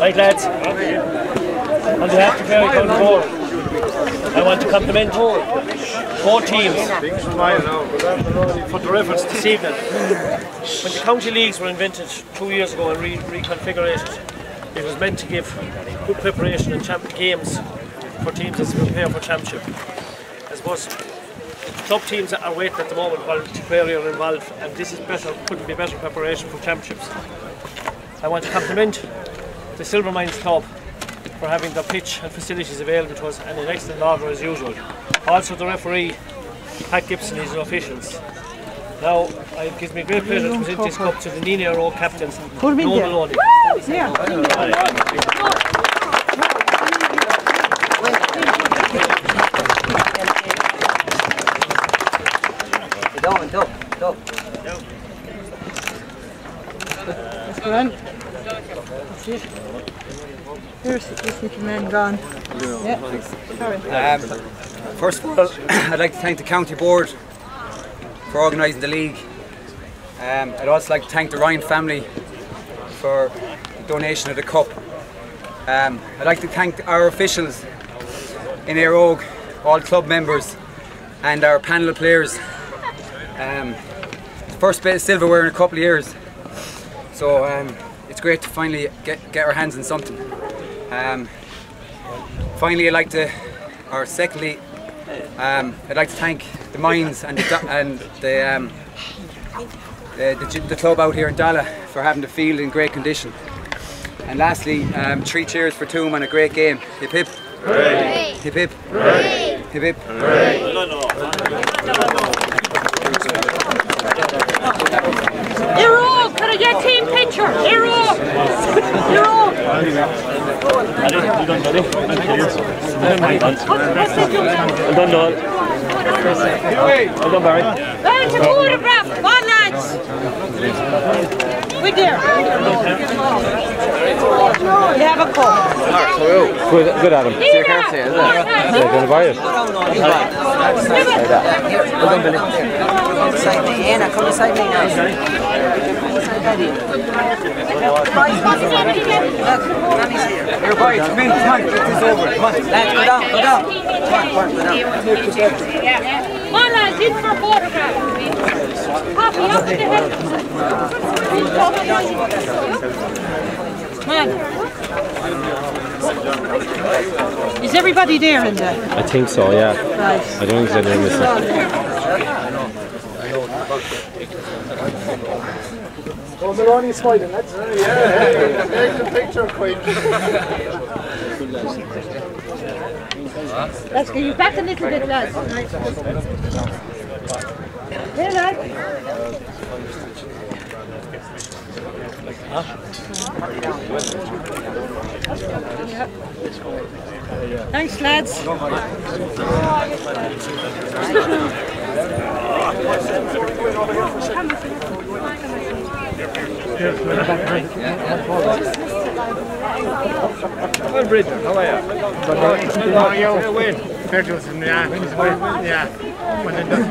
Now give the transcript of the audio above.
Right, lads. On behalf of Kerry County Board, I want to compliment four teams for their efforts this evening. When the county leagues were invented two years ago and re- reconfigured, it was meant to give good preparation and champ games for teams as they prepare for championship. I suppose club teams are waiting at the moment while Tipperary are involved, and this is better, couldn't be better preparation for championships. I want to compliment the Silvermines Club for having the pitch and facilities available to us and in excellent order as usual. Also the referee, Pat Gibson, his officials. Now, it gives me great pleasure to present this cup to the Nina Row captains, Noel Maloney. It. There's this little man gone. Yeah. Sorry. Um, first of all, I'd like to thank the county board for organising the league. Um, I'd also like to thank the Ryan family for donation of the cup. Um, I'd like to thank our officials in Éire Óg, all club members, and our panel of players. Um, first bit of silverware in a couple of years, so um, it's great to finally get, get our hands on something. Um, finally, I'd like to, or secondly, um, I'd like to thank the mines and the, and the, um, the, the, the club out here in Dala for having the field in great condition. And lastly, um, three cheers for Toome on a great game. Hip hip. Hip hip. Hip hip. Hero, can I get team picture? Hero! Hero! Well done, Noel. Well done, Barry. There's a photograph! Come on, lads! We there. You have a cup. Good, good Adam. Here, yeah. They're going to buy it. Inside me, Anna, come inside me now. Here, boys, come in, come on, get this over. Come on, lads, go down, go down. Come on, come on, go down. Come on, lads, in for a photograph. Poppy, up to the head. Come. Is everybody there in there? I think so, yeah. Right. I don't think there's anything missing. Oh, Maloney's smiling, that's yeah. Take the picture, quick. Let's get you back a little bit, lads. Here, lads. Thanks, lads. Well, Bridger, how are you? How are you? Yeah. Yeah. When it does.